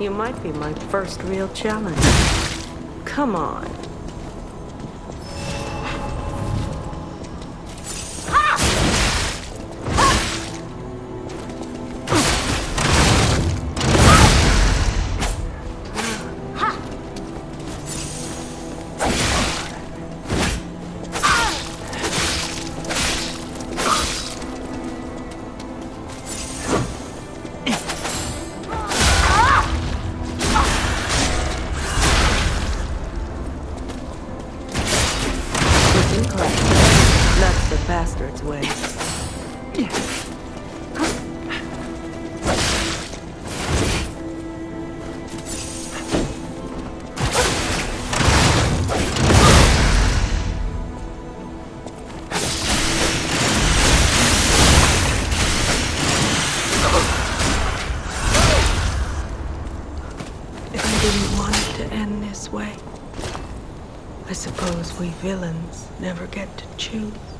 You might be my first real challenge. Come on. Incorrect. That's the bastard's way. If I didn't want it to end this way, I suppose we villains never get to choose.